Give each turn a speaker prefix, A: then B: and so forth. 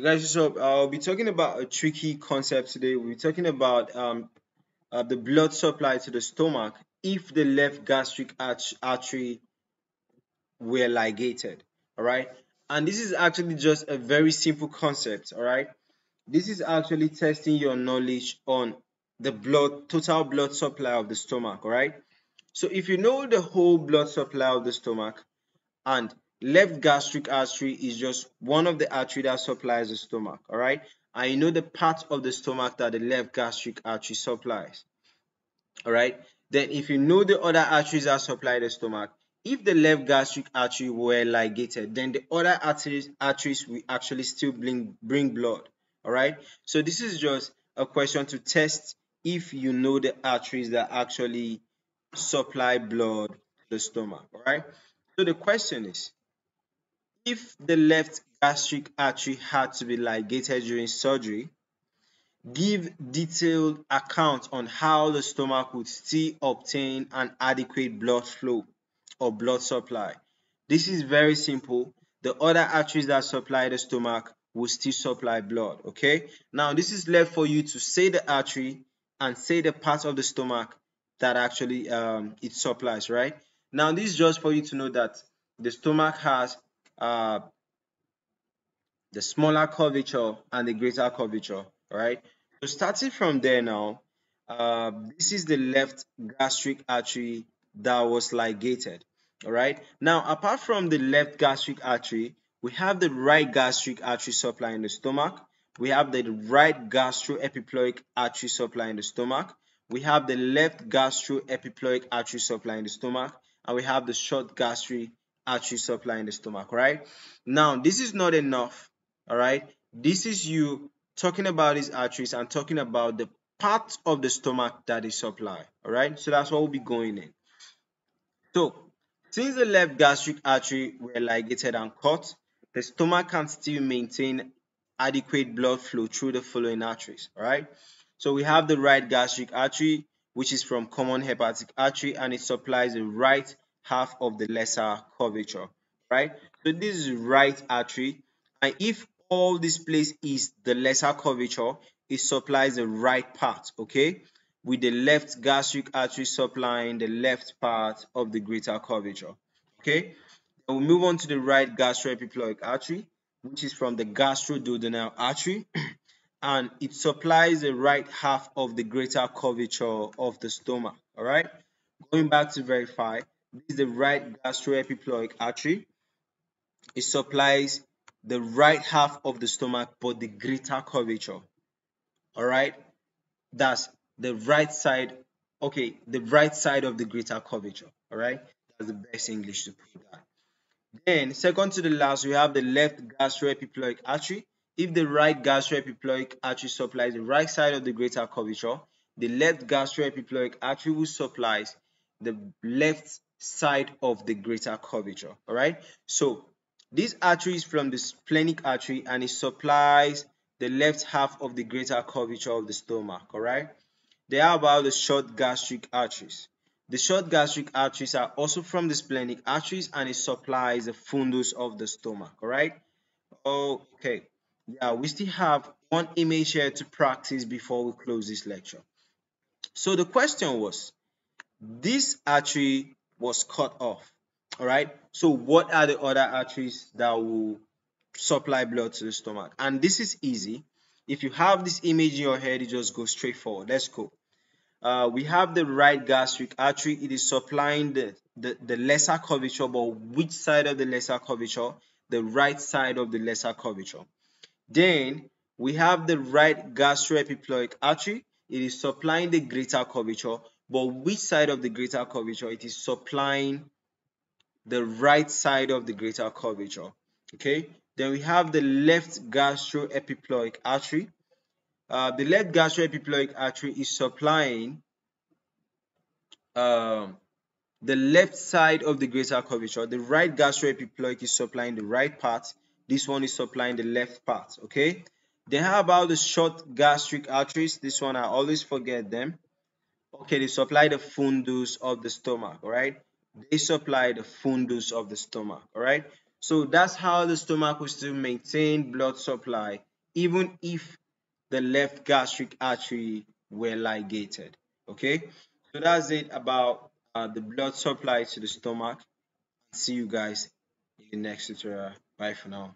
A: guys, so I'll be talking about a tricky concept today. We're talking about um, uh, the blood supply to the stomach if the left gastric artery were ligated. All right, and this is actually just a very simple concept. All right, this is actually testing your knowledge on the blood total blood supply of the stomach. All right, so if you know the whole blood supply of the stomach and left gastric artery is just one of the artery that supplies the stomach all right? You know the part of the stomach that the left gastric artery supplies all right? Then if you know the other arteries that supply the stomach if the left gastric artery were ligated then the other arteries arteries will actually still bring bring blood all right? So this is just a question to test if you know the arteries that actually supply blood to the stomach all right? So the question is if the left gastric artery had to be ligated during surgery, give detailed account on how the stomach would still obtain an adequate blood flow or blood supply. This is very simple. The other arteries that supply the stomach will still supply blood, okay? Now, this is left for you to say the artery and say the part of the stomach that actually um, it supplies, right? Now, this is just for you to know that the stomach has uh, the smaller curvature and the greater curvature, right? So starting from there now, uh, this is the left gastric artery that was ligated, all right? Now, apart from the left gastric artery, we have the right gastric artery supply in the stomach. We have the right gastroepiploic artery supply in the stomach. We have the left gastroepiploic artery supply in the stomach. And we have the short gastric artery supply in the stomach, right? Now, this is not enough, all right? This is you talking about these arteries and talking about the part of the stomach that is supply, all right? So that's what we'll be going in. So, since the left gastric artery were ligated and cut, the stomach can still maintain adequate blood flow through the following arteries, all right? So we have the right gastric artery, which is from common hepatic artery, and it supplies the right half of the lesser curvature, right? So this is right artery, and if all this place is the lesser curvature, it supplies the right part, okay? With the left gastric artery supplying the left part of the greater curvature, okay? Then we move on to the right gastroepiploic artery, which is from the gastroduodenal artery, and it supplies the right half of the greater curvature of the stomach, all right? Going back to verify, this is the right gastroepiploic artery. It supplies the right half of the stomach, but the greater curvature. All right, that's the right side. Okay, the right side of the greater curvature. All right, that's the best English to put that. Then, second to the last, we have the left gastroepiploic artery. If the right gastroepiploic artery supplies the right side of the greater curvature, the left gastroepiploic artery will supplies the left side of the greater curvature all right? So this artery is from the splenic artery and it supplies the left half of the greater curvature of the stomach all right? They are about the short gastric arteries. The short gastric arteries are also from the splenic arteries and it supplies the fundus of the stomach all right? Okay yeah we still have one image here to practice before we close this lecture. So the question was this artery was cut off. All right. So what are the other arteries that will supply blood to the stomach? And this is easy. If you have this image in your head, you just go straight forward. Let's go. Uh, we have the right gastric artery. It is supplying the, the, the lesser curvature, but which side of the lesser curvature? The right side of the lesser curvature. Then we have the right gastroepiploic artery. It is supplying the greater curvature, but which side of the greater curvature? It is supplying the right side of the greater curvature. Okay? Then we have the left gastroepiploic artery. Uh, the left gastroepiploic artery is supplying um, the left side of the greater curvature. The right gastroepiploic is supplying the right part. This one is supplying the left part. Okay? Then how about the short gastric arteries? This one i always forget them Okay, they supply the fundus of the stomach, all right? They supply the fundus of the stomach, all right? So that's how the stomach will still maintain blood supply even if the left gastric artery were ligated. Okay, so that's it about uh, the blood supply to the stomach. See you guys in the next tutorial. Bye for now.